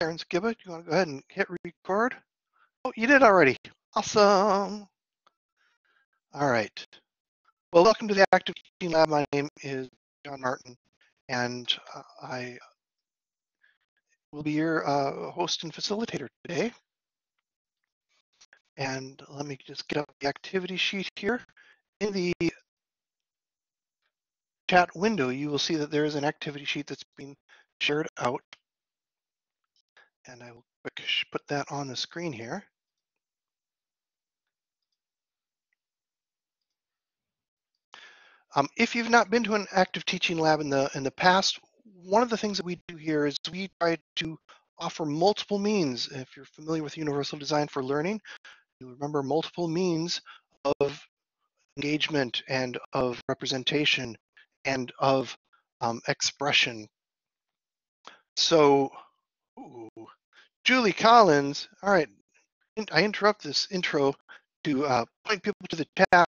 Karen Skibba, you want to go ahead and hit record? Oh, you did already. Awesome. All right. Well, welcome to the Active Teaching Lab. My name is John Martin, and uh, I will be your uh, host and facilitator today. And let me just get up the activity sheet here. In the chat window, you will see that there is an activity sheet that's being shared out and I will put that on the screen here. Um, if you've not been to an active teaching lab in the in the past, one of the things that we do here is we try to offer multiple means. If you're familiar with Universal Design for Learning, you remember multiple means of engagement and of representation and of um, expression. So, ooh, Julie Collins. All right, I interrupt this intro to uh, point people to the chat.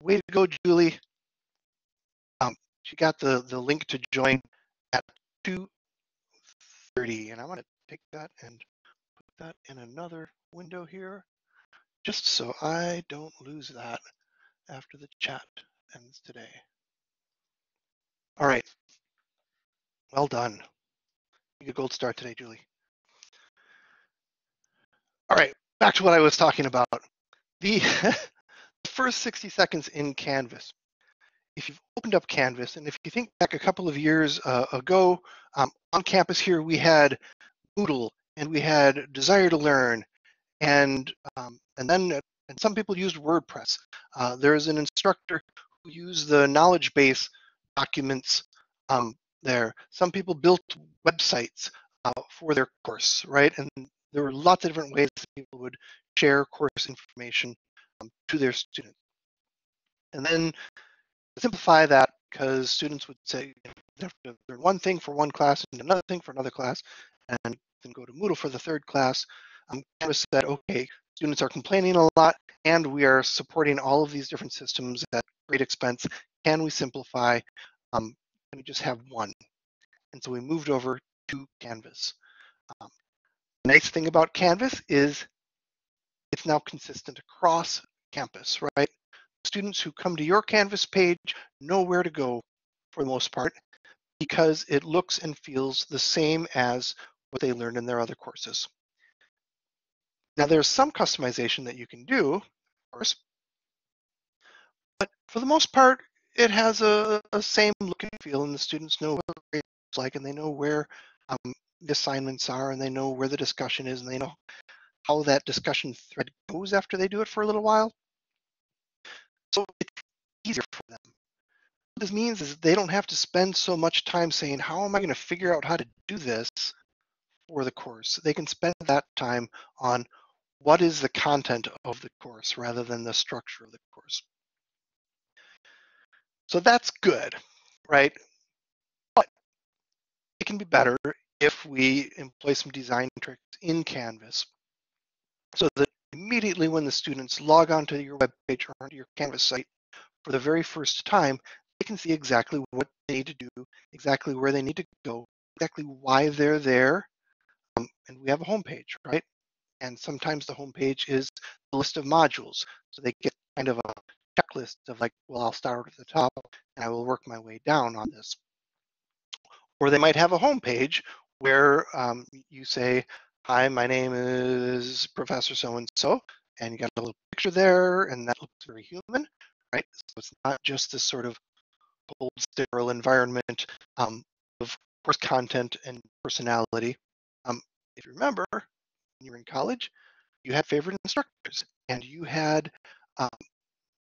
Way to go, Julie. Um, she got the, the link to join at 2.30, and I'm going to take that and put that in another window here, just so I don't lose that after the chat ends today. All right. Well done. You get a gold star today, Julie. All right, back to what I was talking about. The first 60 seconds in Canvas. If you've opened up Canvas, and if you think back a couple of years uh, ago, um, on campus here we had Moodle and we had Desire to Learn, and um, and then and some people used WordPress. Uh, there's an instructor who used the knowledge base documents um, there. Some people built websites uh, for their course, right? And there were lots of different ways that people would share course information um, to their students. And then simplify that because students would say they have to learn one thing for one class and another thing for another class, and then go to Moodle for the third class. Um, Canvas said, okay, students are complaining a lot, and we are supporting all of these different systems at great expense. Can we simplify? Um, can we just have one? And so we moved over to Canvas. Um, nice thing about Canvas is it's now consistent across campus, right? Students who come to your Canvas page know where to go for the most part because it looks and feels the same as what they learned in their other courses. Now there's some customization that you can do, of course, but for the most part, it has a, a same look and feel and the students know what it's like and they know where um, assignments are and they know where the discussion is and they know how that discussion thread goes after they do it for a little while. So it's easier for them. What this means is they don't have to spend so much time saying, how am I going to figure out how to do this for the course? They can spend that time on what is the content of the course rather than the structure of the course. So that's good, right? But it can be better if we employ some design tricks in Canvas so that immediately when the students log onto your web page or onto your Canvas site for the very first time, they can see exactly what they need to do, exactly where they need to go, exactly why they're there. Um, and we have a home page, right? And sometimes the home page is a list of modules. So they get kind of a checklist of like, well, I'll start at the top and I will work my way down on this. Or they might have a home page where um, you say, hi, my name is Professor so-and-so, and you got a little picture there, and that looks very human, right? So it's not just this sort of cold, sterile environment um, of course content and personality. Um, if you remember, when you were in college, you had favorite instructors, and you had um,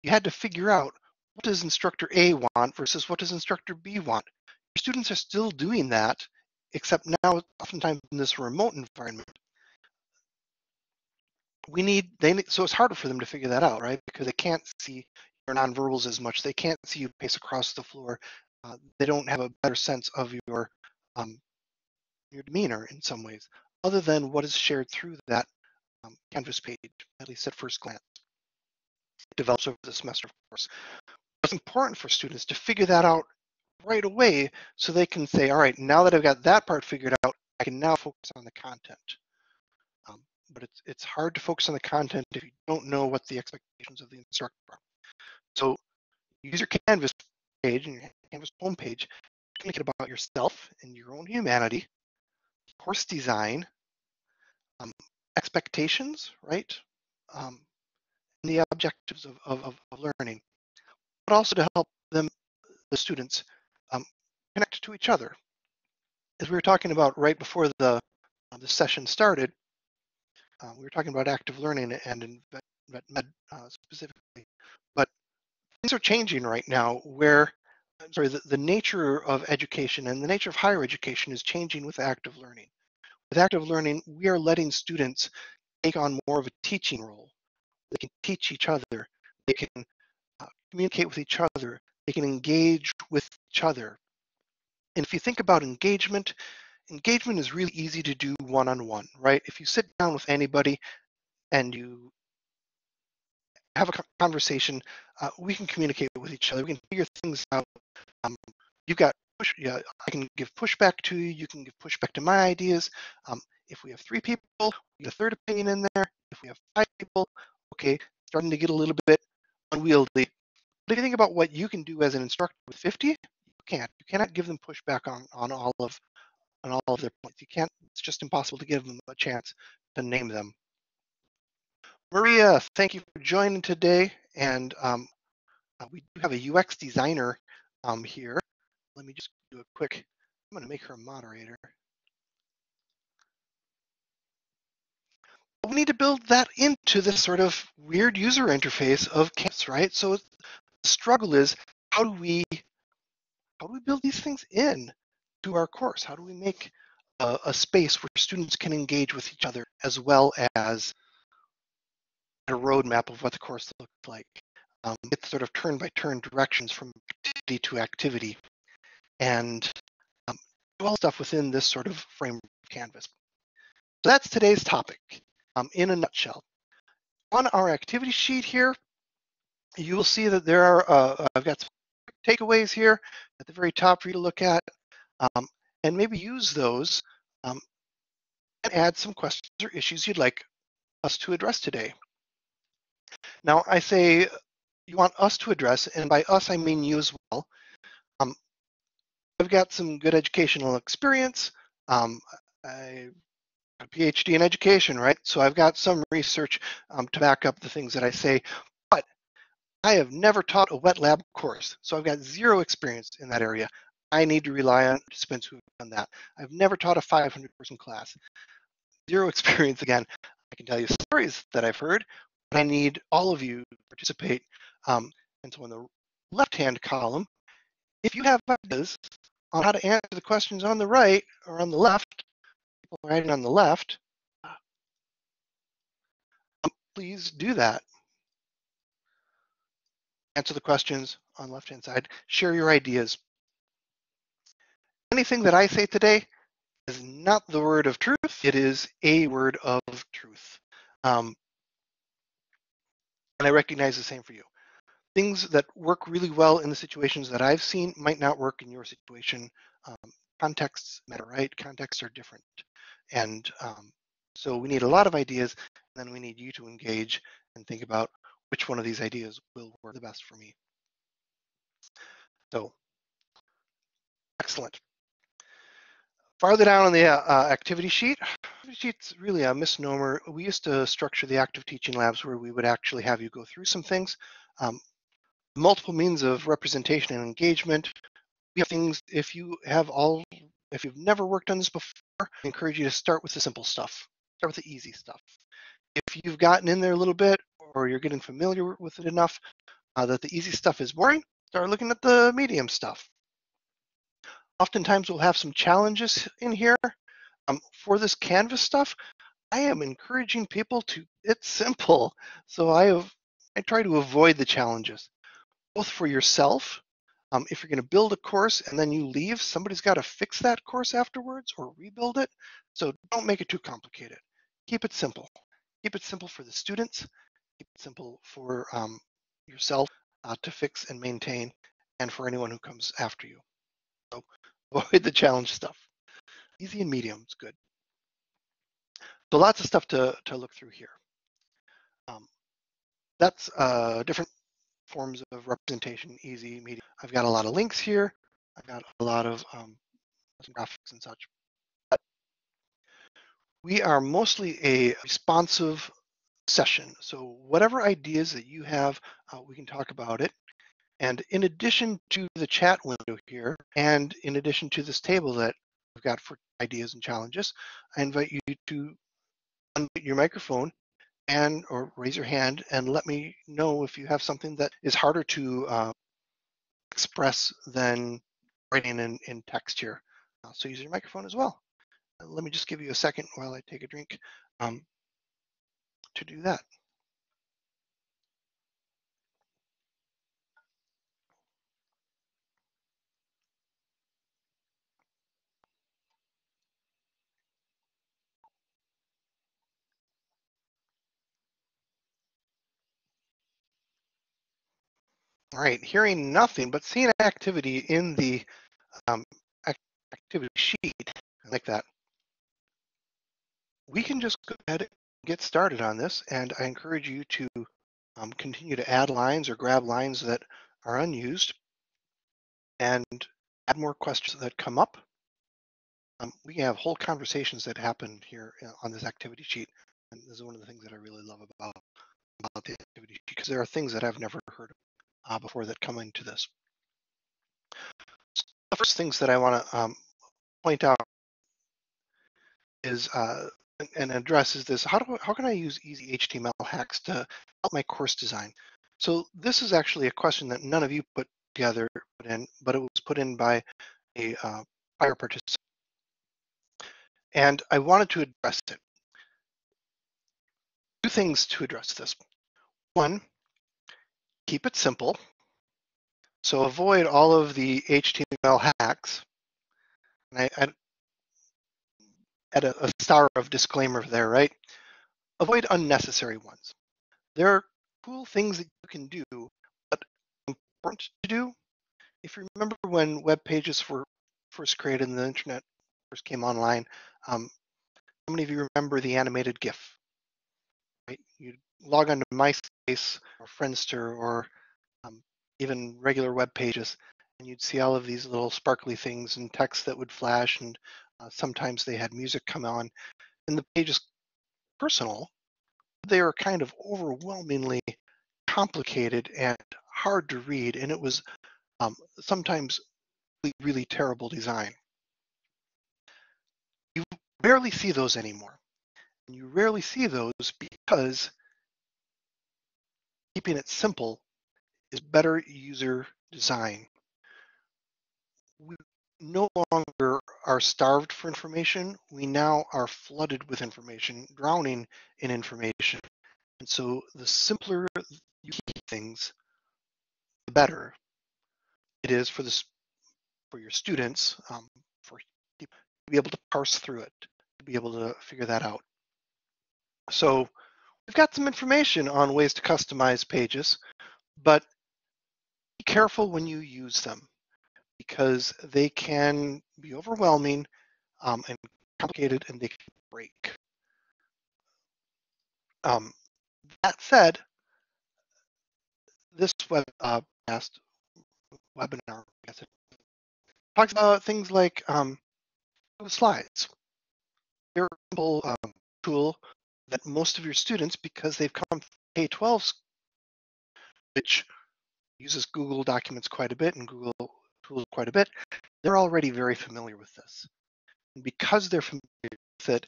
you had to figure out what does instructor A want versus what does instructor B want. Your students are still doing that except now oftentimes in this remote environment, we need they need, so it's harder for them to figure that out, right? Because they can't see your nonverbals as much. They can't see you pace across the floor. Uh, they don't have a better sense of your um, your demeanor in some ways, other than what is shared through that um, Canvas page, at least at first glance. It develops over the semester, of course. It's important for students to figure that out right away so they can say, all right, now that I've got that part figured out, I can now focus on the content. Um, but it's it's hard to focus on the content if you don't know what the expectations of the instructor are. So use your Canvas page and your Canvas homepage to make it about yourself and your own humanity, course design, um, expectations, right? Um, and the objectives of, of, of, learning, but also to help them, the students, connect to each other. As we were talking about right before the, uh, the session started, uh, we were talking about active learning and in vet, med uh, specifically, but things are changing right now where, I'm sorry, the, the nature of education and the nature of higher education is changing with active learning. With active learning, we are letting students take on more of a teaching role. They can teach each other. They can uh, communicate with each other. They can engage with each other. And if you think about engagement, engagement is really easy to do one-on-one, right? If you sit down with anybody and you have a conversation, uh, we can communicate with each other. We can figure things out. Um, you've got push, yeah, I can give pushback to you. You can give pushback to my ideas. Um, if we have three people, we get a third opinion in there. If we have five people, okay, starting to get a little bit unwieldy. But if you think about what you can do as an instructor with 50, you can't. You cannot give them pushback on, on all of on all of their points. You can't, it's just impossible to give them a chance to name them. Maria, thank you for joining today. And um, uh, we do have a UX designer um, here. Let me just do a quick, I'm gonna make her a moderator. We need to build that into this sort of weird user interface of Canvas, right? So the struggle is how do we how do we build these things in to our course? How do we make a, a space where students can engage with each other as well as a roadmap of what the course looks like? Um, get sort of turn by turn directions from activity to activity and um, do all stuff within this sort of frame of Canvas. So that's today's topic um, in a nutshell. On our activity sheet here, you will see that there are, uh, I've got takeaways here at the very top for you to look at um, and maybe use those um, and add some questions or issues you'd like us to address today. Now, I say you want us to address, and by us, I mean you as well. Um, I've got some good educational experience. Um, a PhD in education, right? So I've got some research um, to back up the things that I say, I have never taught a wet lab course. So I've got zero experience in that area. I need to rely on participants who have done that. I've never taught a 500 person class. Zero experience again. I can tell you stories that I've heard, but I need all of you to participate. Um, and so in the left-hand column, if you have ideas on how to answer the questions on the right or on the left, people writing on the left, um, please do that. Answer the questions on the left-hand side. Share your ideas anything that I say today is not the word of truth. It is a word of truth. Um, and I recognize the same for you. Things that work really well in the situations that I've seen might not work in your situation. Um, contexts matter, right? Contexts are different. And um, so we need a lot of ideas, and then we need you to engage and think about which one of these ideas will work the best for me. So, excellent. Farther down on the uh, uh, activity sheet, sheet's really a misnomer. We used to structure the active teaching labs where we would actually have you go through some things. Um, multiple means of representation and engagement. We have things, if you have all, if you've never worked on this before, I encourage you to start with the simple stuff. Start with the easy stuff. If you've gotten in there a little bit or you're getting familiar with it enough uh, that the easy stuff is boring, start looking at the medium stuff. Oftentimes we'll have some challenges in here. Um, for this Canvas stuff, I am encouraging people to, it's simple. So I have, I try to avoid the challenges, both for yourself. Um, if you're gonna build a course and then you leave, somebody's gotta fix that course afterwards or rebuild it. So don't make it too complicated. Keep it simple. Keep it simple for the students. Keep it simple for um, yourself uh, to fix and maintain and for anyone who comes after you. So avoid the challenge stuff. Easy and medium is good. So lots of stuff to, to look through here. Um, that's uh, different forms of representation, easy, medium. I've got a lot of links here. I've got a lot of um, graphics and such. But we are mostly a responsive session. So whatever ideas that you have, uh, we can talk about it. And in addition to the chat window here, and in addition to this table that I've got for ideas and challenges, I invite you to unmute your microphone and or raise your hand and let me know if you have something that is harder to uh, express than writing in, in text here. Uh, so use your microphone as well. Uh, let me just give you a second while I take a drink um, to do that. All right, hearing nothing but seeing activity in the um, activity sheet like that. We can just go ahead get started on this, and I encourage you to um, continue to add lines or grab lines that are unused and add more questions that come up. Um, we have whole conversations that happen here uh, on this activity sheet, and this is one of the things that I really love about, about the activity sheet, because there are things that I've never heard uh, before that come into this. So the first things that I want to um, point out is uh, and addresses this. How do how can I use easy HTML hacks to help my course design? So this is actually a question that none of you put together put in, but it was put in by a uh, prior participant, and I wanted to address it. Two things to address this. One, keep it simple. So avoid all of the HTML hacks. And I, I add a, a star of disclaimer there, right? Avoid unnecessary ones. There are cool things that you can do, but important to do. If you remember when web pages were first created and the internet first came online, um, how many of you remember the animated GIF? Right? You log onto MySpace or Friendster or um, even regular web pages, and you'd see all of these little sparkly things and text that would flash, and uh, sometimes they had music come on. And the pages personal, they were kind of overwhelmingly complicated and hard to read, and it was um, sometimes really, really terrible design. You rarely see those anymore. And you rarely see those because keeping it simple is better user design. No longer are starved for information. We now are flooded with information, drowning in information. And so the simpler you keep things, the better it is for this for your students, um, for to be able to parse through it, to be able to figure that out. So we've got some information on ways to customize pages, but be careful when you use them because they can be overwhelming um, and complicated and they can break. Um, that said, this web uh, webinar talks about things like um, slides. A simple um, tool that most of your students, because they've come K-12, which uses Google Documents quite a bit and Google Tools quite a bit, they're already very familiar with this. And because they're familiar with it,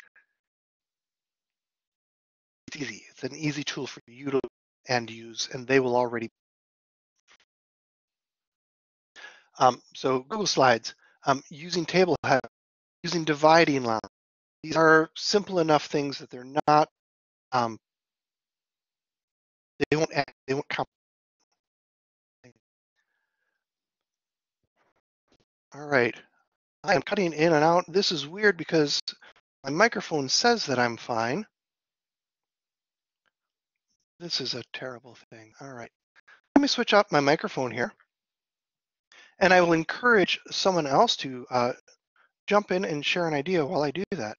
it's easy. It's an easy tool for you to and use, and they will already. Um, so Google Slides, um, using table using dividing line. These are simple enough things that they're not um, they won't they won't. All right, I'm cutting in and out. This is weird because my microphone says that I'm fine. This is a terrible thing. All right, let me switch up my microphone here. And I will encourage someone else to uh, jump in and share an idea while I do that.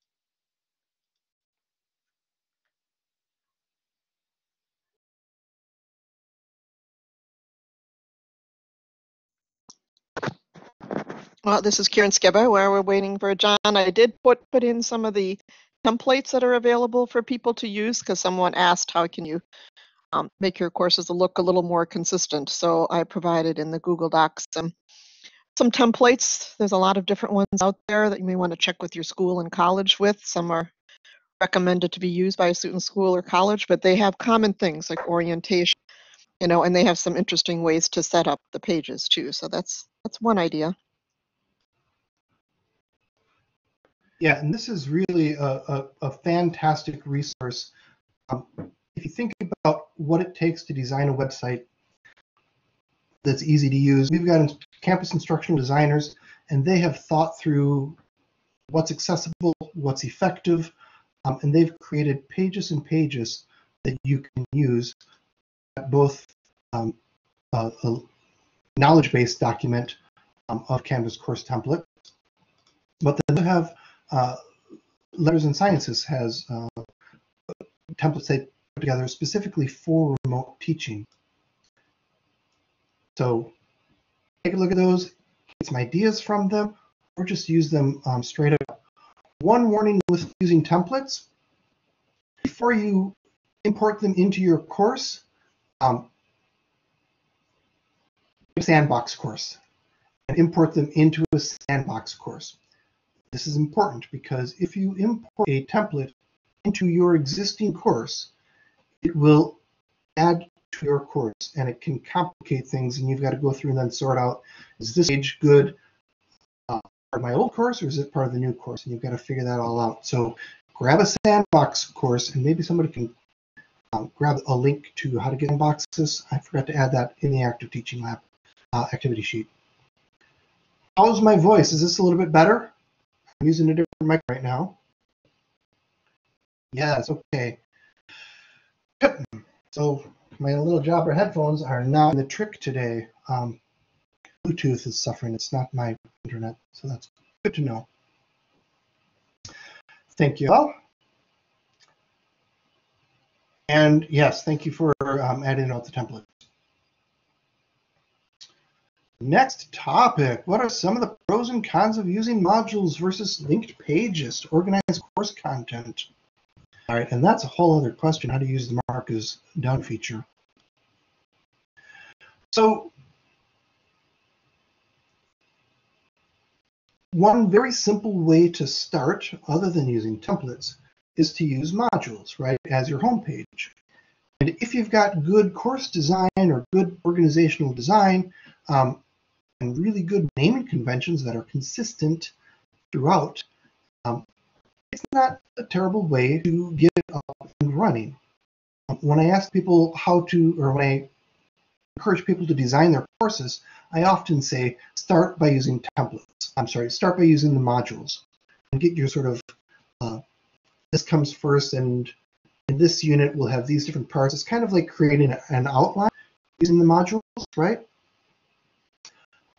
Well, this is Karen Skibba, where we're waiting for John. I did put put in some of the templates that are available for people to use because someone asked how can you um, make your courses look a little more consistent. So I provided in the Google Docs some some templates. There's a lot of different ones out there that you may want to check with your school and college with. Some are recommended to be used by a student school or college, but they have common things like orientation, you know, and they have some interesting ways to set up the pages too. So that's that's one idea. Yeah, and this is really a, a, a fantastic resource. Um, if you think about what it takes to design a website that's easy to use, we've got campus instructional designers, and they have thought through what's accessible, what's effective, um, and they've created pages and pages that you can use both um, a, a knowledge-based document um, of Canvas course template, but then you have Letters and Sciences has uh, templates they put together specifically for remote teaching. So take a look at those, get some ideas from them, or just use them um, straight up. One warning with using templates, before you import them into your course, um, sandbox course and import them into a sandbox course. This is important because if you import a template into your existing course, it will add to your course and it can complicate things and you've got to go through and then sort out, is this page good uh, part of my old course or is it part of the new course? And you've got to figure that all out. So grab a sandbox course and maybe somebody can um, grab a link to how to get sandboxes. I forgot to add that in the active teaching lab uh, activity sheet. How's my voice? Is this a little bit better? I'm using a different mic right now. Yeah, Yes, okay. So my little Jabra headphones are not in the trick today. Um, Bluetooth is suffering. It's not my internet, so that's good to know. Thank you all. And yes, thank you for um, adding out the template. Next topic, what are some of the pros and cons of using modules versus linked pages to organize course content? All right, and that's a whole other question, how to use the mark as done feature. So one very simple way to start, other than using templates, is to use modules, right, as your homepage. And if you've got good course design or good organizational design, um, and really good naming conventions that are consistent throughout, um, it's not a terrible way to get it up and running. Um, when I ask people how to, or when I encourage people to design their courses, I often say start by using templates. I'm sorry, start by using the modules and get your sort of uh, this comes first and in this unit we'll have these different parts. It's kind of like creating an outline using the modules, right?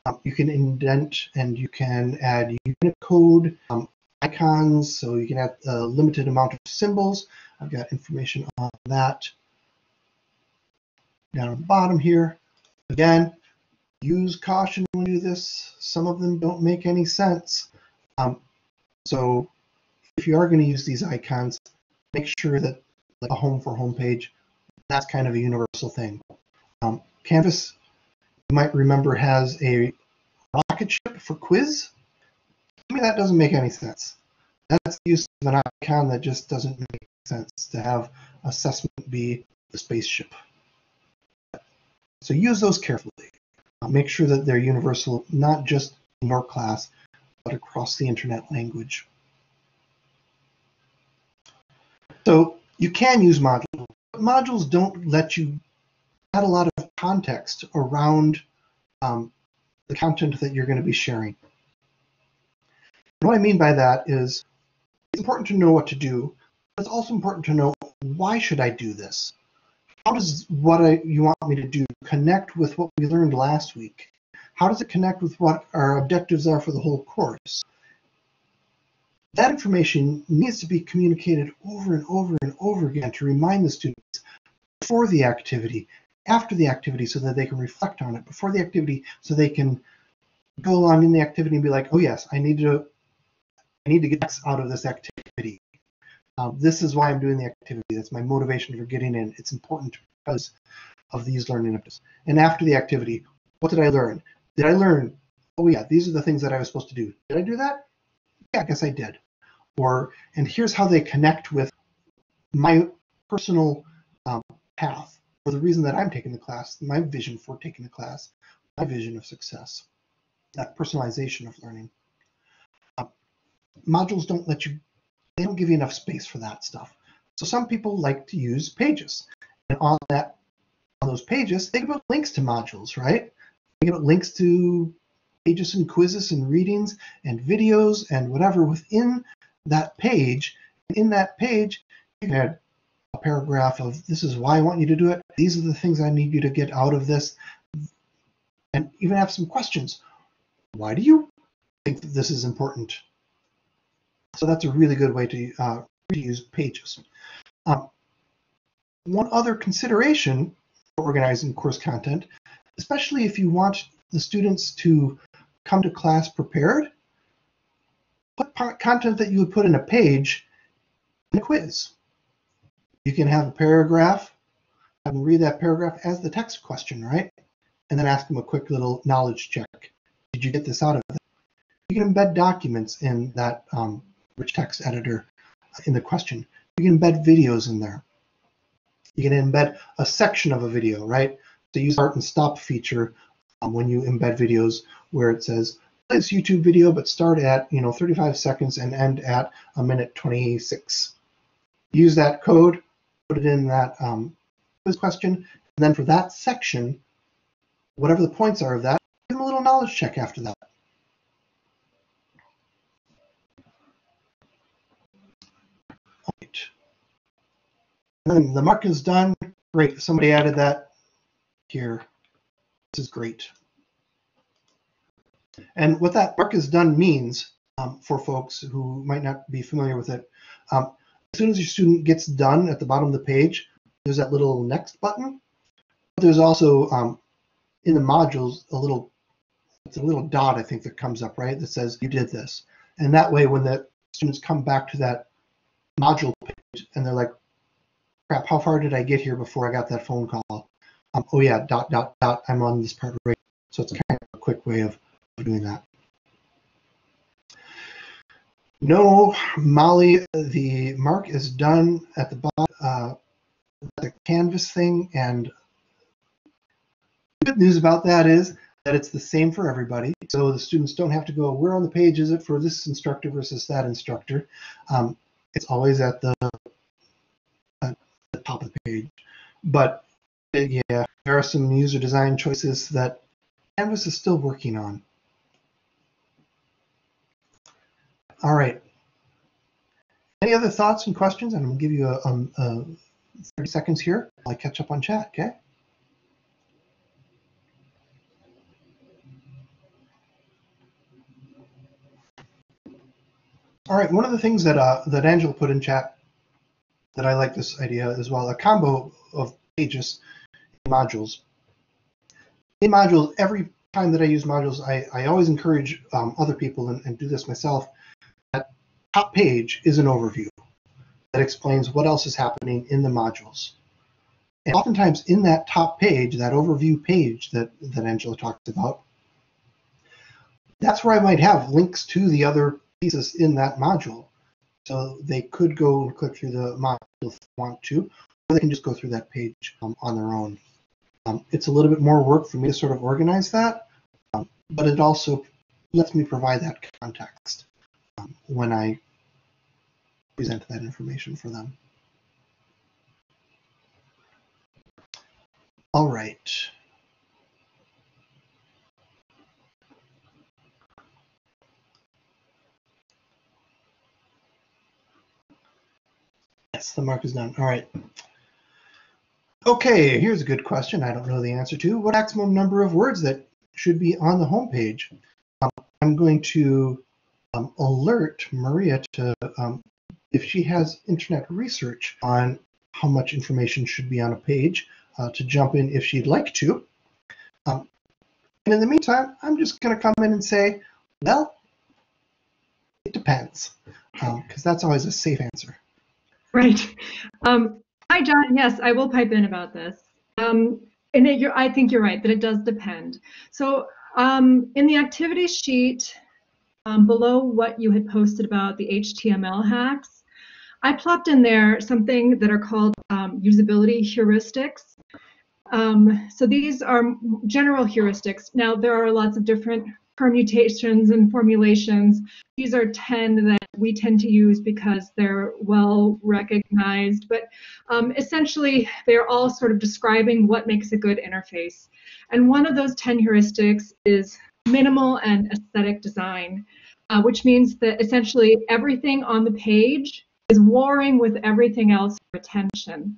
Um, you can indent and you can add Unicode um, icons, so you can add a limited amount of symbols. I've got information on that down at the bottom here. Again, use caution when you do this. Some of them don't make any sense. Um, so if you are going to use these icons, make sure that like a home for homepage, that's kind of a universal thing. Um, Canvas you might remember has a rocket ship for quiz. I mean, that doesn't make any sense. That's the use of an icon that just doesn't make sense to have assessment be the spaceship. So use those carefully. Uh, make sure that they're universal, not just in your class, but across the internet language. So you can use modules, but modules don't let you add a lot of context around um, the content that you're going to be sharing. What I mean by that is it's important to know what to do, but it's also important to know why should I do this? How does what I, you want me to do connect with what we learned last week? How does it connect with what our objectives are for the whole course? that information needs to be communicated over and over and over again to remind the students before the activity, after the activity, so that they can reflect on it, before the activity, so they can go along in the activity and be like, oh yes, I need to, I need to get X out of this activity. Uh, this is why I'm doing the activity. That's my motivation for getting in. It's important because of these learning objectives. And after the activity, what did I learn? Did I learn, oh yeah, these are the things that I was supposed to do. Did I do that? Yeah, I guess I did. Or, and here's how they connect with my personal um, path or the reason that I'm taking the class, my vision for taking the class, my vision of success, that personalization of learning. Uh, modules don't let you, they don't give you enough space for that stuff. So some people like to use pages. And on that, on those pages, think about links to modules, right? Think about links to pages and quizzes and readings and videos and whatever within that page. In that page, you had a paragraph of this is why I want you to do it. These are the things I need you to get out of this. And even have some questions. Why do you think that this is important? So that's a really good way to, uh, use pages. Um, one other consideration for organizing course content, especially if you want the students to come to class prepared, put content that you would put in a page in a quiz. You can have a paragraph, have them read that paragraph as the text question, right? And then ask them a quick little knowledge check. Did you get this out of it? You can embed documents in that um, rich text editor in the question. You can embed videos in there. You can embed a section of a video, right? So use start and stop feature um, when you embed videos where it says this YouTube video, but start at you know 35 seconds and end at a minute 26. Use that code, put it in that um, quiz question, and then for that section, whatever the points are of that, give them a little knowledge check after that. And the mark as done. Great. Somebody added that here. This is great. And what that mark as done means um, for folks who might not be familiar with it, um, soon as your student gets done at the bottom of the page, there's that little next button. But there's also um, in the modules a little it's a little dot I think that comes up right that says you did this, and that way when the students come back to that module page and they're like, crap, how far did I get here before I got that phone call? Um, oh yeah, dot dot dot. I'm on this part right. So it's kind of a quick way of doing that. No, Molly, the mark as done at the bottom, uh, the Canvas thing, and good news about that is that it's the same for everybody. So the students don't have to go, where on the page is it for this instructor versus that instructor? Um, it's always at the, at the top of the page. But yeah, there are some user design choices that Canvas is still working on. All right. Any other thoughts and questions? I'm going to give you a, um, a 30 seconds here while I catch up on chat, okay? All right, one of the things that uh, that Angela put in chat that I like this idea as well, a combo of pages and modules. In modules, every time that I use modules, I, I always encourage um, other people and, and do this myself top page is an overview that explains what else is happening in the modules. And oftentimes in that top page, that overview page that, that Angela talked about, that's where I might have links to the other pieces in that module. So they could go and click through the module if they want to, or they can just go through that page um, on their own. Um, it's a little bit more work for me to sort of organize that, um, but it also lets me provide that context um, when I present that information for them. All right. Yes, the mark as done. All right. Okay, here's a good question I don't know the answer to. What maximum number of words that should be on the home page? Um, I'm going to um, alert Maria to um, if she has internet research on how much information should be on a page uh, to jump in if she'd like to. Um, and in the meantime, I'm just going to come in and say, well, it depends, because um, that's always a safe answer. Right. Um, hi, John. Yes, I will pipe in about this. Um, and it, I think you're right that it does depend. So um, in the activity sheet, um, below what you had posted about the HTML hacks, I plopped in there something that are called um, usability heuristics. Um, so these are general heuristics. Now there are lots of different permutations and formulations. These are 10 that we tend to use because they're well recognized, but um, essentially they're all sort of describing what makes a good interface. And one of those 10 heuristics is minimal and aesthetic design, uh, which means that essentially everything on the page is warring with everything else for attention.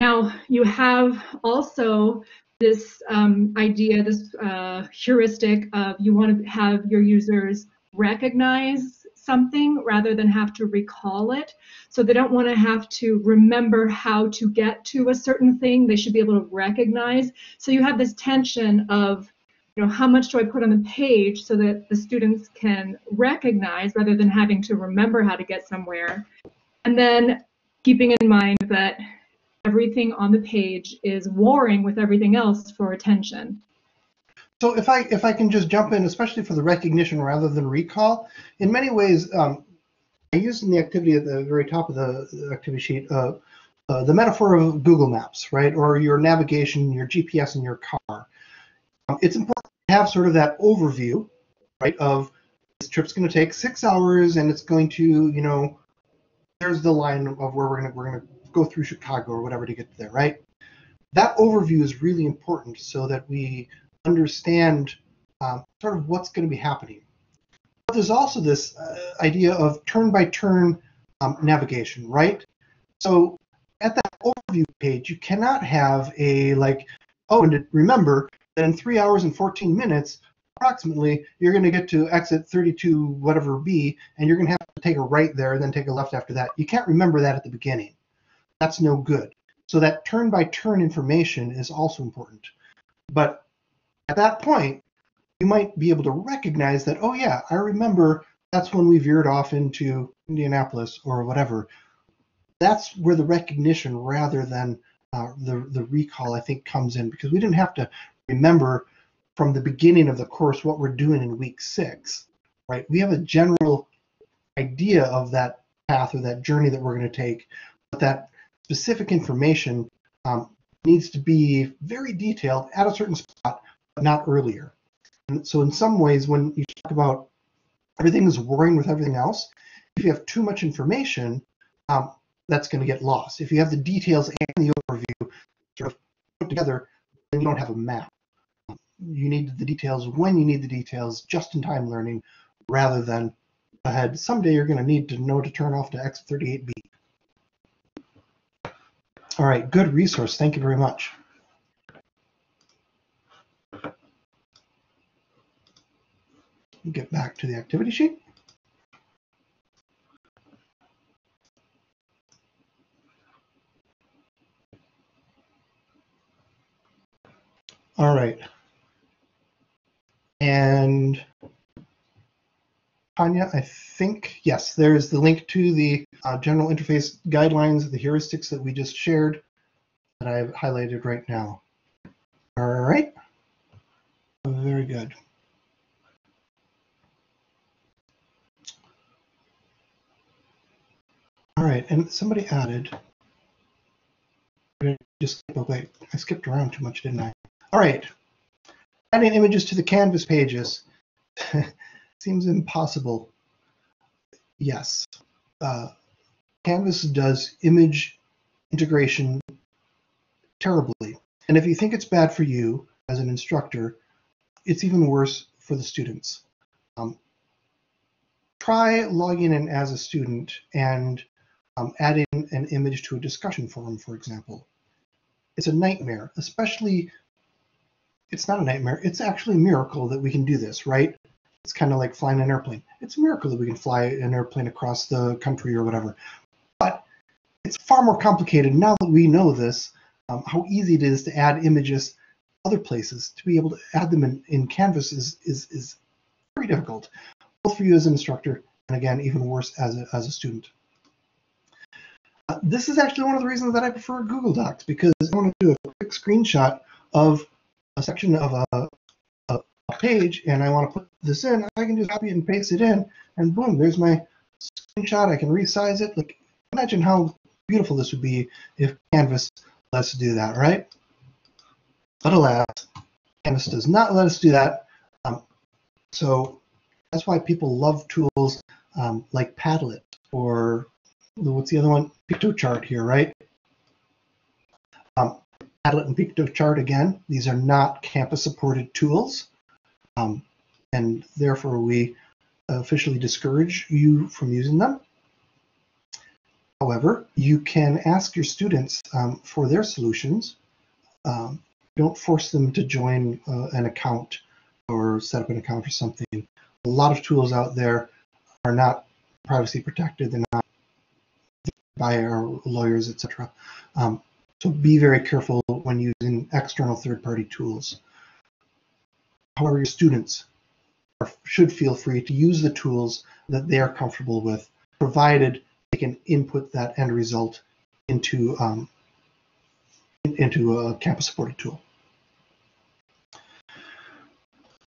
Now, you have also this um, idea, this uh, heuristic of you want to have your users recognize something rather than have to recall it. So they don't want to have to remember how to get to a certain thing. They should be able to recognize. So you have this tension of, you know, how much do I put on the page so that the students can recognize rather than having to remember how to get somewhere. And then keeping in mind that everything on the page is warring with everything else for attention. So if I if I can just jump in, especially for the recognition rather than recall, in many ways, um, I use in the activity at the very top of the activity sheet uh, uh, the metaphor of Google Maps, right, or your navigation, your GPS in your car. Um, it's important to have sort of that overview, right, of this trip's going to take six hours and it's going to, you know, there's the line of where we're going to we're going to go through Chicago or whatever to get there, right? That overview is really important so that we understand um, sort of what's going to be happening. But there's also this uh, idea of turn-by-turn um, navigation, right? So at that overview page, you cannot have a like, oh, and remember that in three hours and 14 minutes, approximately, you're going to get to exit 32 whatever B, and you're going to have to take a right there and then take a left after that. You can't remember that at the beginning that's no good. So that turn by turn information is also important. But at that point, you might be able to recognize that, oh yeah, I remember that's when we veered off into Indianapolis or whatever. That's where the recognition rather than uh, the, the recall, I think, comes in because we didn't have to remember from the beginning of the course what we're doing in week six, right? We have a general idea of that path or that journey that we're going to take, but that specific information um, needs to be very detailed at a certain spot, but not earlier. And so in some ways, when you talk about everything is worrying with everything else, if you have too much information, um, that's going to get lost. If you have the details and the overview sort of put together, then you don't have a map. You need the details when you need the details, just-in-time learning, rather than ahead. Someday you're going to need to know to turn off to X38B. All right, good resource. Thank you very much. Get back to the activity sheet. All right. And Tanya, I think, yes, there's the link to the uh, general interface guidelines, the heuristics that we just shared that I've highlighted right now. All right, very good. All right, and somebody added, just, wait, I skipped around too much, didn't I? All right, adding images to the Canvas pages. seems impossible. Yes, uh, Canvas does image integration terribly. And if you think it's bad for you as an instructor, it's even worse for the students. Um, try logging in as a student and um, adding an image to a discussion forum, for example. It's a nightmare, especially, it's not a nightmare, it's actually a miracle that we can do this, right? It's kind of like flying an airplane. It's a miracle that we can fly an airplane across the country or whatever. But it's far more complicated now that we know this, um, how easy it is to add images other places. To be able to add them in, in Canvas is, is, is very difficult, both for you as an instructor and again, even worse as a, as a student. Uh, this is actually one of the reasons that I prefer Google Docs because I want to do a quick screenshot of a section of a, a, page and I want to put this in. I can just copy it and paste it in and boom, there's my screenshot. I can resize it. Like, imagine how beautiful this would be if Canvas lets us do that, right? But alas, Canvas does not let us do that. Um, so that's why people love tools um, like Padlet or what's the other one? Piktochart here, right? Um, Padlet and Piktochart, again, these are not campus-supported tools, um, and therefore we officially discourage you from using them. However, you can ask your students um, for their solutions. Um, don't force them to join uh, an account or set up an account for something. A lot of tools out there are not privacy protected. They're not by our lawyers, etc. Um, so be very careful when using external third-party tools. However, your students are, should feel free to use the tools that they are comfortable with, provided they can input that end result into um, into a campus-supported tool.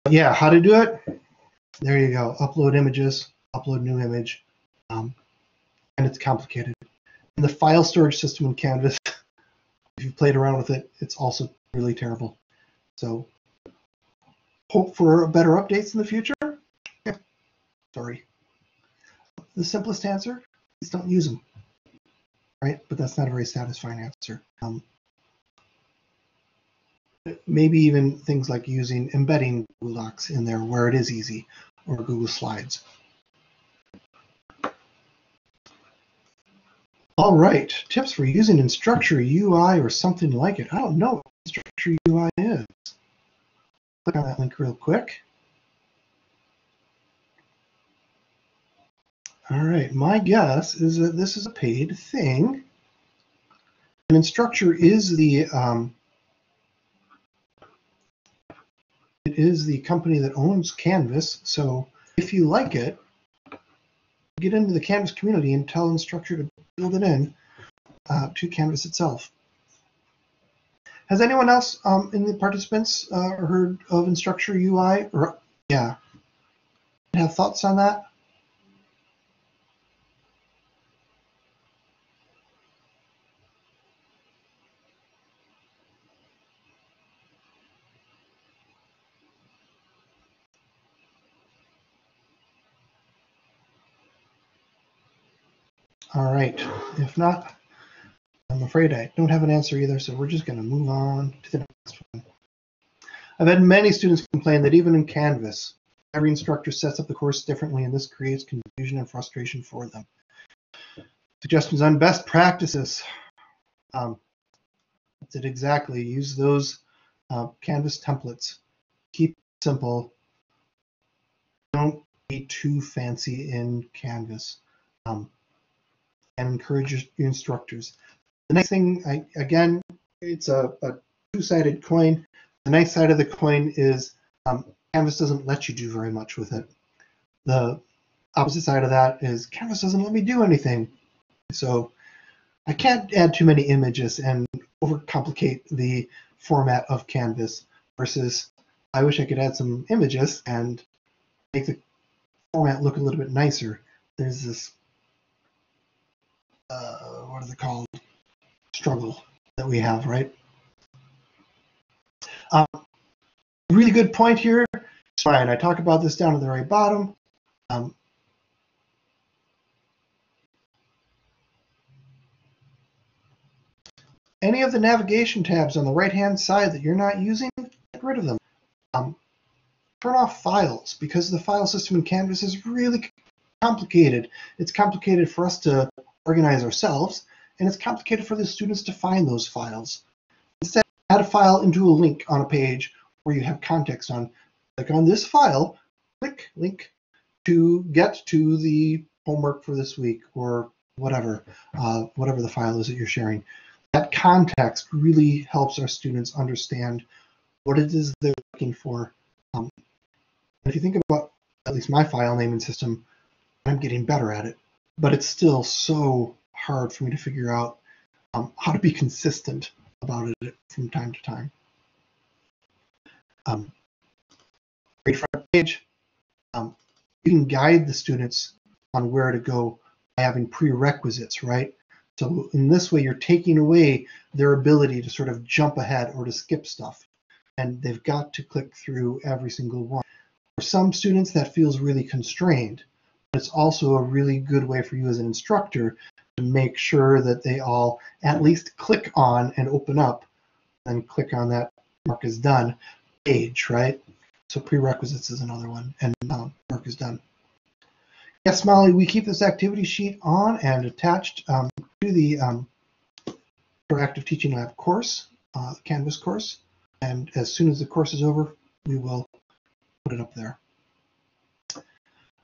Yeah, how to do it? There you go. Upload images, upload new image, um, and it's complicated. And the file storage system in Canvas, if you've played around with it, it's also really terrible. So hope for better updates in the future. Yeah. Sorry. The simplest answer is don't use them. Right? But that's not a very satisfying answer. Um, maybe even things like using embedding Google Docs in there where it is easy, or Google Slides. All right, tips for using Instructure UI or something like it. I don't know what Instructure UI is. Click on that link real quick. All right, my guess is that this is a paid thing. And Instructure is the um, it is the company that owns Canvas. So if you like it, get into the Canvas community and tell Instructure to build it in uh, to Canvas itself. Has anyone else um, in the participants uh, heard of Instructure UI? Or, yeah, have thoughts on that? All right. If not, I'm afraid I don't have an answer either, so we're just going to move on to the next one. I've had many students complain that even in Canvas, every instructor sets up the course differently, and this creates confusion and frustration for them. Suggestions on best practices. Um, that's it exactly. Use those uh, Canvas templates. Keep it simple. Don't be too fancy in Canvas. Um, and encourage your instructors. The next thing, I, again, it's a, a two-sided coin. The nice side of the coin is um, Canvas doesn't let you do very much with it. The opposite side of that is Canvas doesn't let me do anything. So I can't add too many images and overcomplicate the format of Canvas versus I wish I could add some images and make the format look a little bit nicer. There's this uh, what are they called? Struggle that we have, right? Um, really good point here. Fine, I talk about this down at the very bottom. Um, any of the navigation tabs on the right-hand side that you're not using, get rid of them. Um, turn off files because the file system in Canvas is really complicated. It's complicated for us to organize ourselves, and it's complicated for the students to find those files. Instead, add a file into a link on a page where you have context on. Click on this file, click link to get to the homework for this week or whatever, uh, whatever the file is that you're sharing. That context really helps our students understand what it is they're looking for. Um, if you think about at least my file naming system, I'm getting better at it, but it's still so hard for me to figure out um, how to be consistent about it from time to time. Um, great front page. Um, you can guide the students on where to go by having prerequisites, right? So in this way, you're taking away their ability to sort of jump ahead or to skip stuff. And they've got to click through every single one. For some students, that feels really constrained, it's also a really good way for you as an instructor to make sure that they all at least click on and open up and click on that mark as done page, right? So prerequisites is another one, and um, work is done. Yes, Molly, we keep this activity sheet on and attached um, to the um, Proactive Teaching Lab course, uh, Canvas course. And as soon as the course is over, we will put it up there.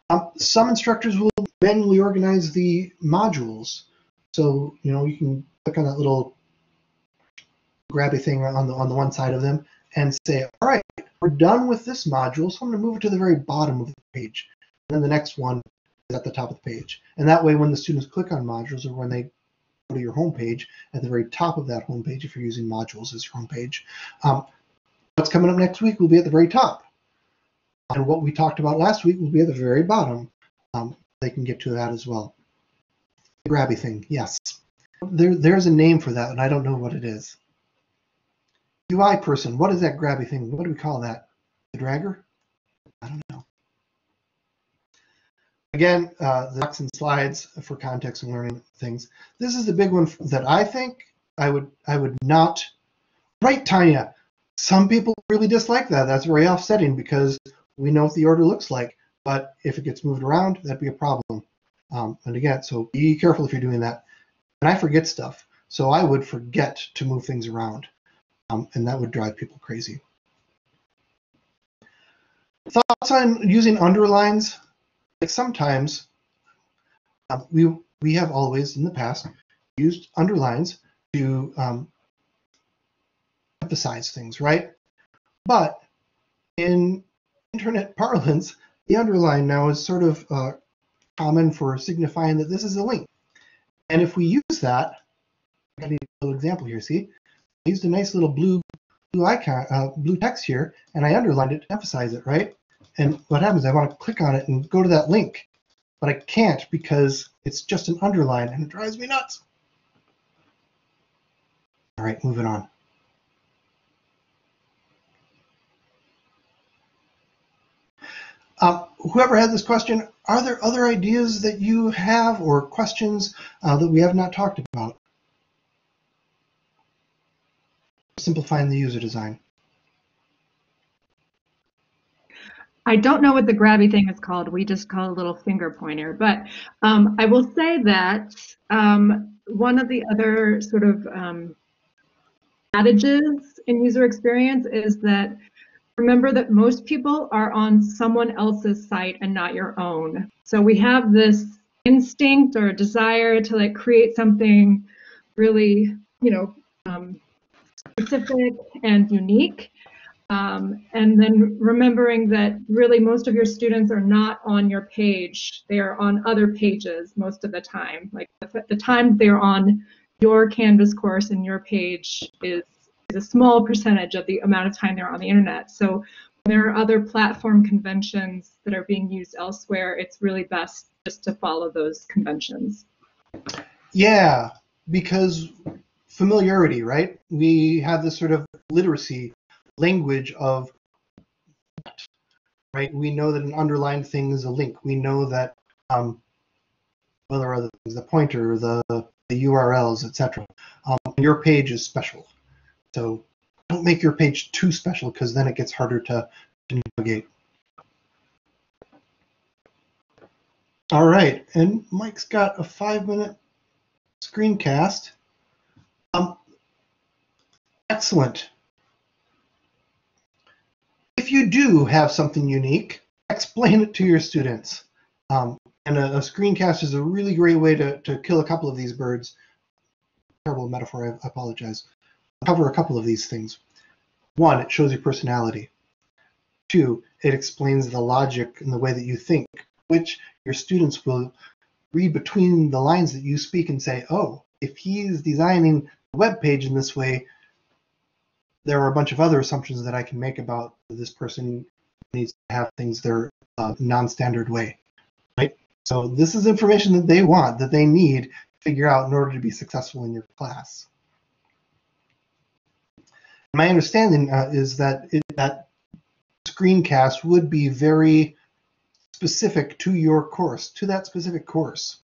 Um, some instructors will manually organize the modules. So, you know, you can click on that little grabby thing on the, on the one side of them and say, all right, we're done with this module, so I'm going to move it to the very bottom of the page. And then the next one is at the top of the page. And that way, when the students click on modules or when they go to your home page, at the very top of that home page, if you're using modules as your home page, um, what's coming up next week will be at the very top. And what we talked about last week will be at the very bottom. Um, they can get to that as well. The grabby thing, yes. There, there's a name for that, and I don't know what it is. UI person, what is that grabby thing? What do we call that? The dragger? I don't know. Again, uh, the docs and slides for context and learning things. This is the big one that I think I would I would not. Right, Tanya. Some people really dislike that. That's very offsetting because we know what the order looks like. But if it gets moved around, that'd be a problem. Um, and again, so be careful if you're doing that. And I forget stuff, so I would forget to move things around um, and that would drive people crazy. Thoughts on using underlines? Like sometimes um, we we have always in the past used underlines to um, emphasize things, right? But in internet parlance, the underline now is sort of uh, common for signifying that this is a link. And if we use that, I got a little example here, see? I used a nice little blue blue icon, uh, blue text here, and I underlined it to emphasize it, right? And what happens, I want to click on it and go to that link, but I can't because it's just an underline and it drives me nuts. All right, moving on. Um, whoever had this question, are there other ideas that you have or questions uh, that we have not talked about? simplifying the user design. I don't know what the grabby thing is called. We just call it a little finger pointer. But um, I will say that um, one of the other sort of um, adages in user experience is that remember that most people are on someone else's site and not your own. So we have this instinct or desire to like create something really, you know, um, specific and unique. Um, and then remembering that really most of your students are not on your page, they are on other pages most of the time. Like the time they're on your Canvas course and your page is a small percentage of the amount of time they're on the internet. So there are other platform conventions that are being used elsewhere, it's really best just to follow those conventions. Yeah, because familiarity, right? We have this sort of literacy language of right? We know that an underlined thing is a link. We know that um, well, there are other things, the pointer, the the URLs, etc. Um, your page is special, so don't make your page too special because then it gets harder to, to navigate. All right, and Mike's got a five-minute screencast. Um, excellent. If you do have something unique explain it to your students. Um, and a, a, screencast is a really great way to, to kill a couple of these birds. Terrible metaphor, I apologize. Cover a couple of these things. One, it shows your personality. Two, it explains the logic and the way that you think, which your students will read between the lines that you speak and say, oh, if he's designing a web page in this way, there are a bunch of other assumptions that I can make about this person needs to have things their uh, non-standard way, right? So this is information that they want, that they need to figure out in order to be successful in your class. My understanding uh, is that it, that screencast would be very specific to your course, to that specific course.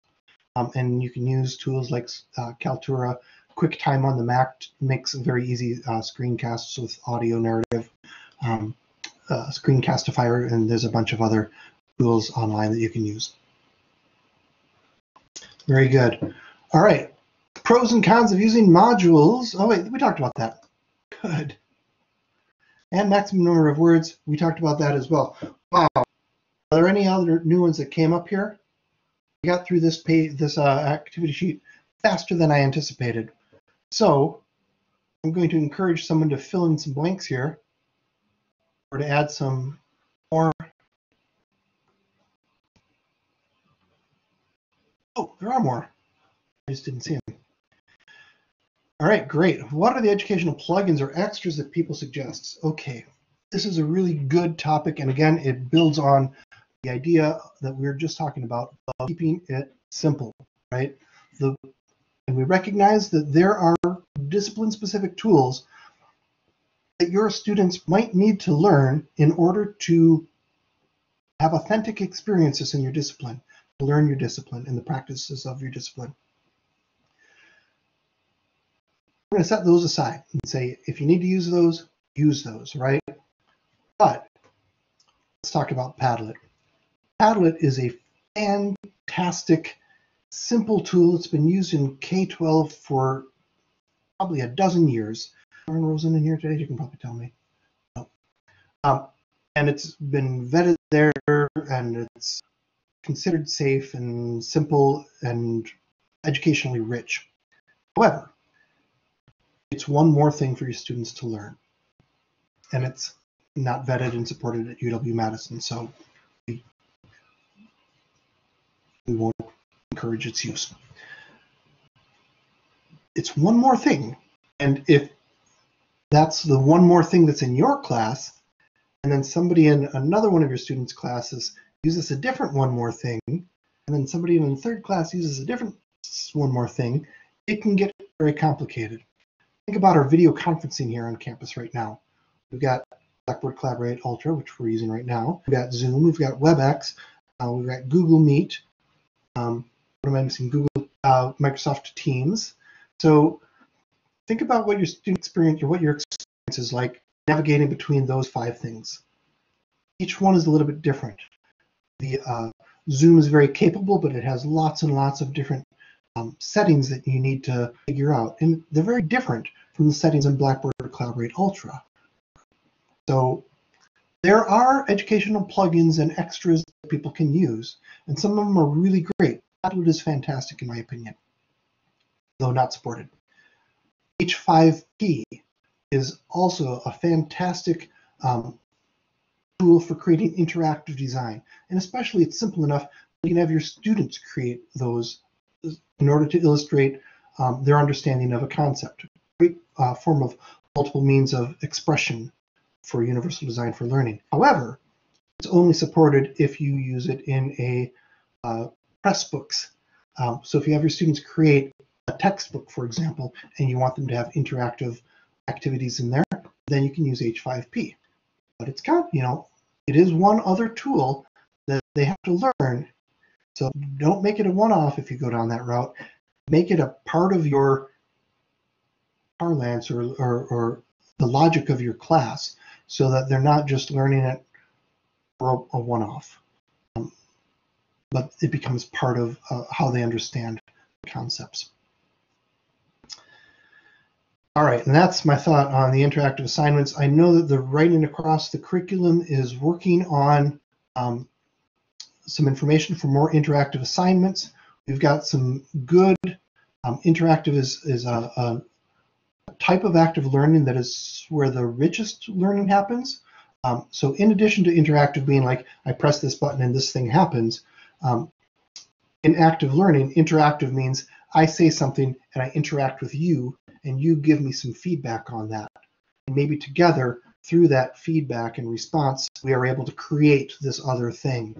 Um, and you can use tools like uh, Kaltura QuickTime on the Mac makes very easy uh, screencasts with audio narrative, um, uh, Screencastify, and there's a bunch of other tools online that you can use. Very good. All right. Pros and cons of using modules. Oh, wait, we talked about that. Good. And maximum number of words. We talked about that as well. Wow. Are there any other new ones that came up here? We got through this page, this uh, activity sheet faster than I anticipated. So I'm going to encourage someone to fill in some blanks here or to add some more. Oh, there are more. I just didn't see them. All right, great. What are the educational plugins or extras that people suggest? Okay, this is a really good topic. And again, it builds on the idea that we are just talking about of keeping it simple, right? The and we recognize that there are discipline specific tools that your students might need to learn in order to have authentic experiences in your discipline, to learn your discipline and the practices of your discipline. We're going to set those aside and say, if you need to use those, use those, right? But let's talk about Padlet. Padlet is a fantastic simple tool. It's been used in K-12 for probably a dozen years. Lauren Rosen in here today, you can probably tell me. No. Um, and it's been vetted there and it's considered safe and simple and educationally rich. However, it's one more thing for your students to learn. And it's not vetted and supported at UW-Madison, so we, we won't encourage its use. It's one more thing. And if that's the one more thing that's in your class, and then somebody in another one of your students' classes uses a different one more thing, and then somebody in the third class uses a different one more thing, it can get very complicated. Think about our video conferencing here on campus right now. We've got Blackboard Collaborate Ultra, which we're using right now. We've got Zoom, we've got WebEx, uh, we've got Google Meet, um, what am I missing? Google, uh, Microsoft Teams. So think about what your student experience or what your experience is like navigating between those five things. Each one is a little bit different. The uh, Zoom is very capable, but it has lots and lots of different um, settings that you need to figure out. And they're very different from the settings in Blackboard Collaborate Ultra. So there are educational plugins and extras that people can use, and some of them are really great. Padlet is fantastic in my opinion, though not supported. H5P is also a fantastic um, tool for creating interactive design. And especially it's simple enough you can have your students create those in order to illustrate um, their understanding of a concept. Great uh, form of multiple means of expression for universal design for learning. However, it's only supported if you use it in a uh, Pressbooks. Um, so if you have your students create a textbook, for example, and you want them to have interactive activities in there, then you can use H5P. But it's kind of, you know, it is one other tool that they have to learn. So don't make it a one-off if you go down that route. Make it a part of your parlance or, or, or the logic of your class so that they're not just learning it for a, a one-off but it becomes part of uh, how they understand concepts. All right, and that's my thought on the interactive assignments. I know that the writing across the curriculum is working on um, some information for more interactive assignments. We've got some good um, interactive is, is a, a, type of active learning that is where the richest learning happens. Um, so in addition to interactive being like, I press this button and this thing happens, um, in active learning, interactive means I say something and I interact with you and you give me some feedback on that. And maybe together, through that feedback and response, we are able to create this other thing.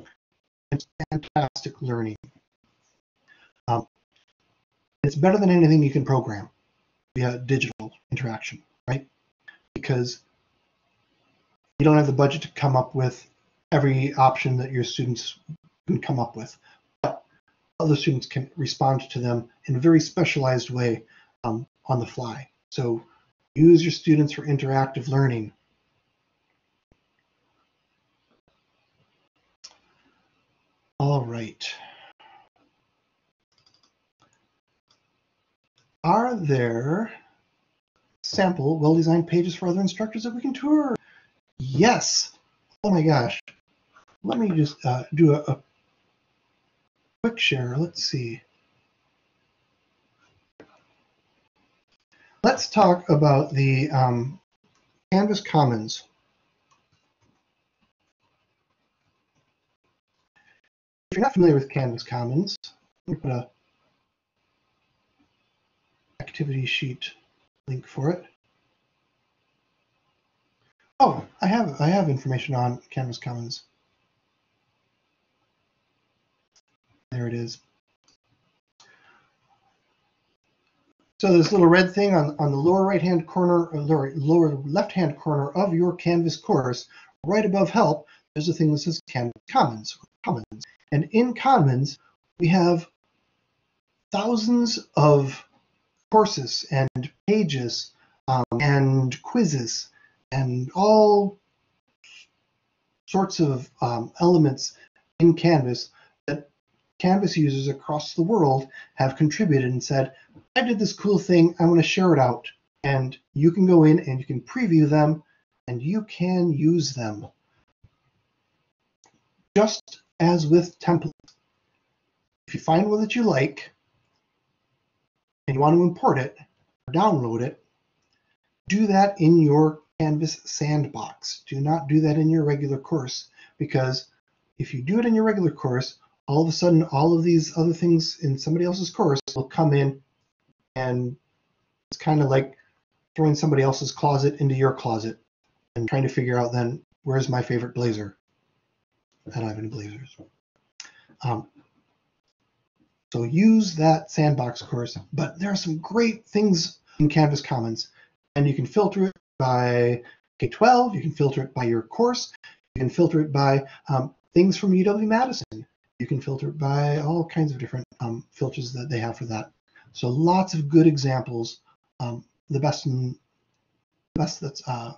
It's fantastic learning. Um, it's better than anything you can program via digital interaction, right? Because you don't have the budget to come up with every option that your students can come up with. But other students can respond to them in a very specialized way um, on the fly. So use your students for interactive learning. All right. Are there sample well-designed pages for other instructors that we can tour? Yes. Oh my gosh. Let me just uh, do a, a quick share. Let's see. Let's talk about the um, Canvas Commons. If you're not familiar with Canvas Commons, me put a activity sheet link for it. Oh, I have I have information on Canvas Commons. There it is. So this little red thing on, on the lower right hand corner, or lower, lower left hand corner of your Canvas course, right above help, there's a thing that says Canvas Commons. Commons. And in Commons, we have thousands of courses and pages um, and quizzes and all sorts of um, elements in Canvas that Canvas users across the world have contributed and said, I did this cool thing, I want to share it out. And you can go in and you can preview them and you can use them. Just as with templates, if you find one that you like, and you want to import it or download it, do that in your Canvas sandbox. Do not do that in your regular course because if you do it in your regular course, all of a sudden all of these other things in somebody else's course will come in and it's kind of like throwing somebody else's closet into your closet and trying to figure out then where's my favorite blazer. I don't have any blazers. Um, so use that sandbox course, but there are some great things in Canvas Commons, and you can filter it by K-12, you can filter it by your course, you can filter it by um, things from UW-Madison, you can filter it by all kinds of different um, filters that they have for that. So lots of good examples, um, the best in, best that's uh,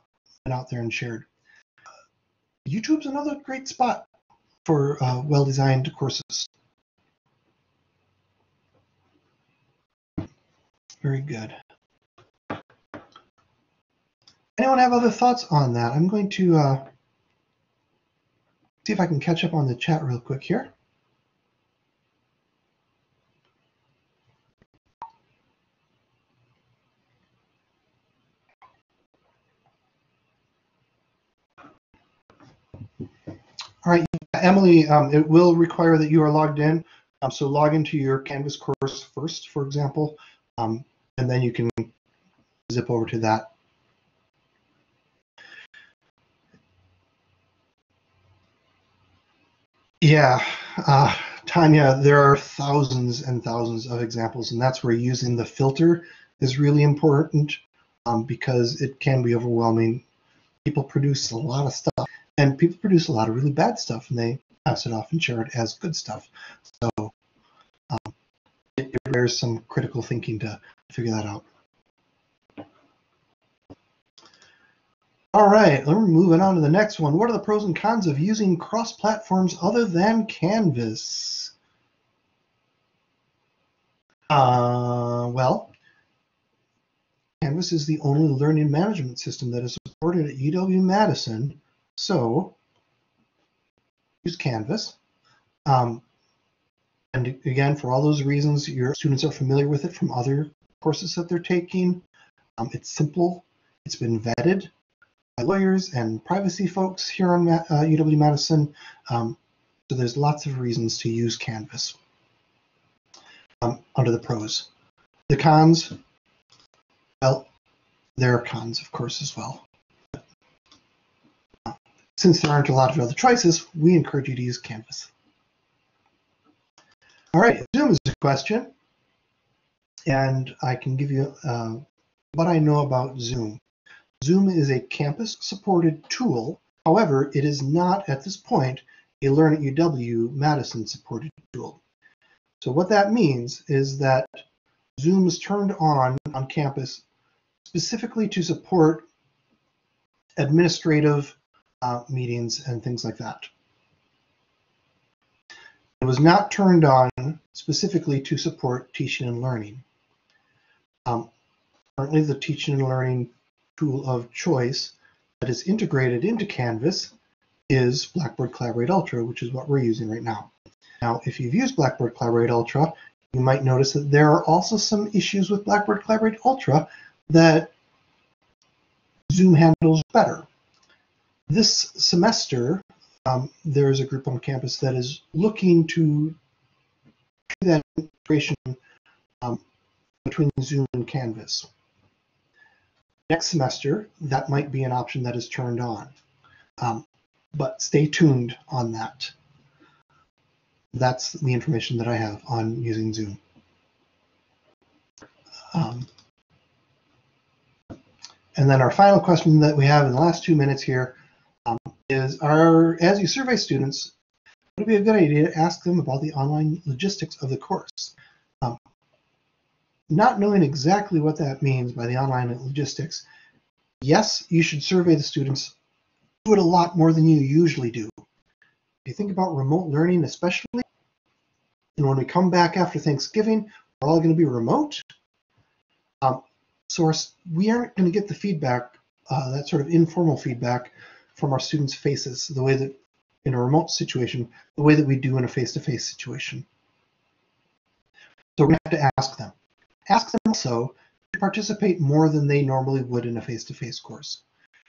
been out there and shared. YouTube's another great spot for uh, well-designed courses. Very good. Anyone have other thoughts on that? I'm going to uh, see if I can catch up on the chat real quick here. All right, Emily, um, it will require that you are logged in. Um, so log into your Canvas course first, for example, um, and then you can zip over to that. Yeah, uh, Tanya, there are thousands and thousands of examples, and that's where using the filter is really important um, because it can be overwhelming. People produce a lot of stuff, and people produce a lot of really bad stuff, and they pass it off and share it as good stuff. So um, it, it requires some critical thinking to figure that out. All right, we're moving on to the next one. What are the pros and cons of using cross platforms other than Canvas? Uh, well, Canvas is the only learning management system that is supported at UW-Madison. So use Canvas. Um, and again, for all those reasons, your students are familiar with it from other courses that they're taking. Um, it's simple. It's been vetted by lawyers and privacy folks here on uh, UW-Madison. Um, so there's lots of reasons to use Canvas um, under the pros. The cons, well, there are cons, of course, as well. Since there aren't a lot of other choices, we encourage you to use Canvas. All right, Zoom is a question, and I can give you uh, what I know about Zoom. Zoom is a campus-supported tool. However, it is not, at this point, a Learn at UW Madison-supported tool. So what that means is that Zoom is turned on on campus specifically to support administrative uh, meetings and things like that. It was not turned on specifically to support teaching and learning. Um, currently, the teaching and learning tool of choice that is integrated into Canvas is Blackboard Collaborate Ultra, which is what we're using right now. Now, if you've used Blackboard Collaborate Ultra, you might notice that there are also some issues with Blackboard Collaborate Ultra that Zoom handles better. This semester, um, there is a group on campus that is looking to do that integration um, between Zoom and Canvas. Next semester, that might be an option that is turned on. Um, but stay tuned on that. That's the information that I have on using Zoom. Um, and then our final question that we have in the last two minutes here is: Are as you survey students, would it be a good idea to ask them about the online logistics of the course? Um, not knowing exactly what that means by the online logistics, yes, you should survey the students. Do it a lot more than you usually do. If you think about remote learning, especially, and when we come back after Thanksgiving, we're all going to be remote. Um, so we aren't going to get the feedback, uh, that sort of informal feedback from our students' faces, the way that in a remote situation, the way that we do in a face-to-face situation. So to have to ask them. Ask them also to participate more than they normally would in a face-to-face course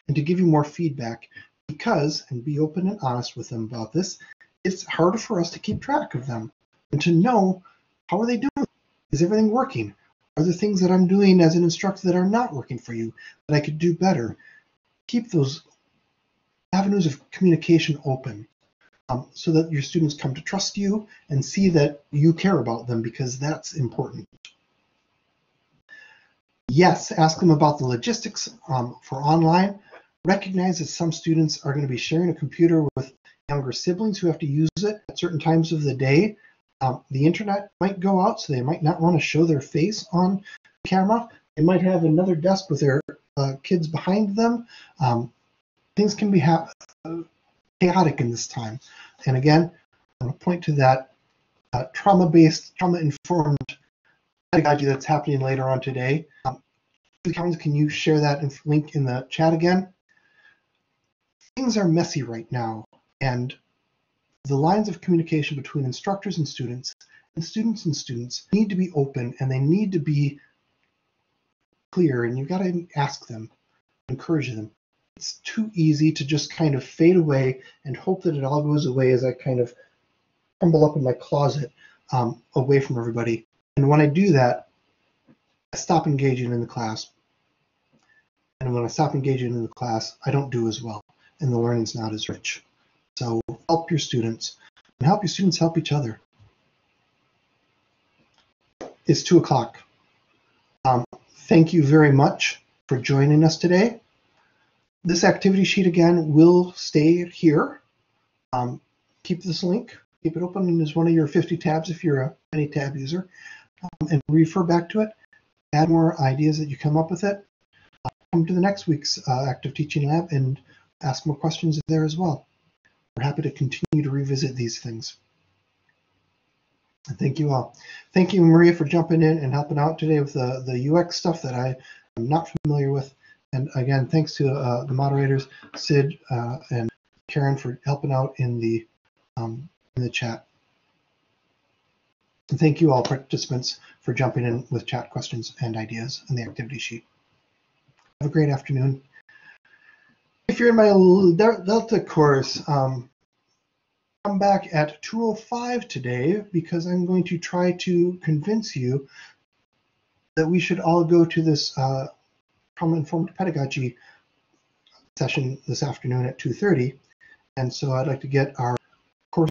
and to give you more feedback because, and be open and honest with them about this, it's harder for us to keep track of them and to know how are they doing? Is everything working? Are there things that I'm doing as an instructor that are not working for you that I could do better? Keep those avenues of communication open um, so that your students come to trust you and see that you care about them because that's important. Yes, ask them about the logistics um, for online. Recognize that some students are going to be sharing a computer with younger siblings who have to use it at certain times of the day. Um, the internet might go out, so they might not want to show their face on camera. They might have another desk with their uh, kids behind them. Um, things can be ha- chaotic in this time. And again, I want to point to that uh, trauma-based, trauma-informed pedagogy that's happening later on today. Um, can you share that link in the chat again? Things are messy right now, and the lines of communication between instructors and students and students and students need to be open and they need to be clear and you've got to ask them encourage them it's too easy to just kind of fade away and hope that it all goes away as i kind of crumble up in my closet um, away from everybody and when i do that i stop engaging in the class and when i stop engaging in the class i don't do as well and the learning's not as rich so help your students and help your students help each other. It's two o'clock. Um, thank you very much for joining us today. This activity sheet again will stay here. Um, keep this link, keep it open as one of your 50 tabs if you're a any tab user, um, and refer back to it. Add more ideas that you come up with it. Uh, come to the next week's uh, Active Teaching Lab and ask more questions there as well. We're happy to continue to revisit these things. Thank you all. Thank you, Maria, for jumping in and helping out today with the, the UX stuff that I am not familiar with. And again, thanks to uh, the moderators, Sid uh, and Karen, for helping out in the um, in the chat. And thank you all participants for jumping in with chat questions and ideas in the activity sheet. Have a great afternoon. If you're in my Delta course, um, come back at 2.05 today because I'm going to try to convince you that we should all go to this uh, trauma-informed pedagogy session this afternoon at 2.30. And so I'd like to get our